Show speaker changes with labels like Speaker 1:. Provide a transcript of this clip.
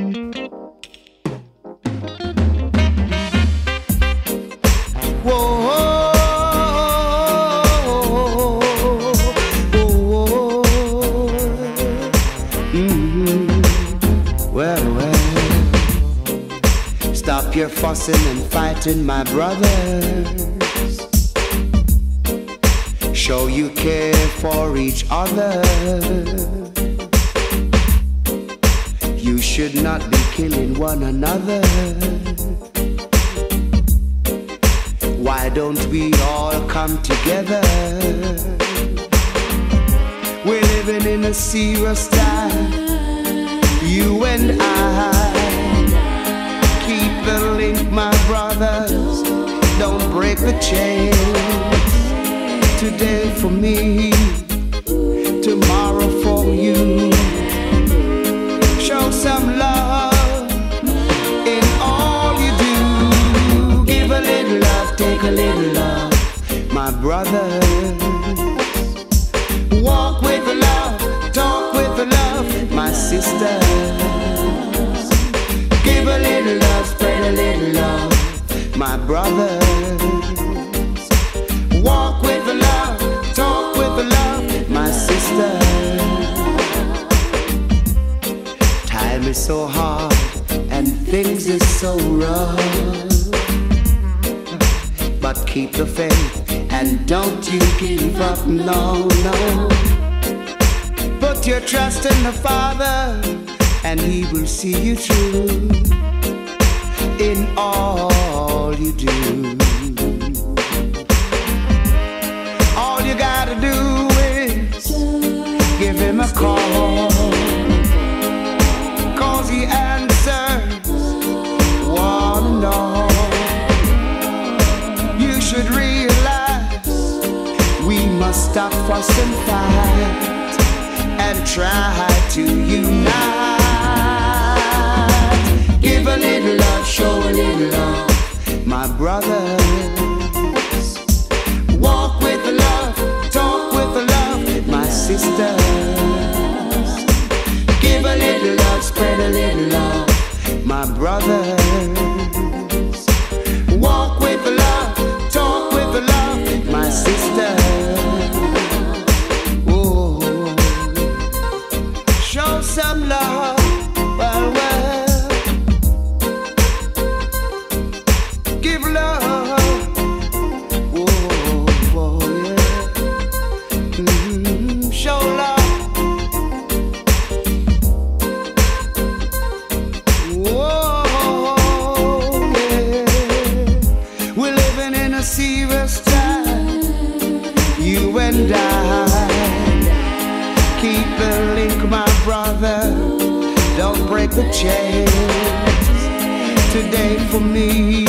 Speaker 1: Mm-hmm. Stop your fussing and fighting, my brothers. Show you care for each other. Should not be killing one another. Why don't we all come together? We're living in a serious time. You and I keep the link, my brothers. Don't break the chain. Today for me, brothers. Walk with the love, talk with the love, my sisters. Give a little love, spread a little love, my brothers. Walk with the love, talk with the love, my sisters. Time is so hard and things is so rough. But keep the faith and don't you give up, no, no. Put your trust in the Father and He will see you through in all you do. Stop fuss and fight and try to unite. You and I keep the link, my brother. Don't break the chains. Today for me,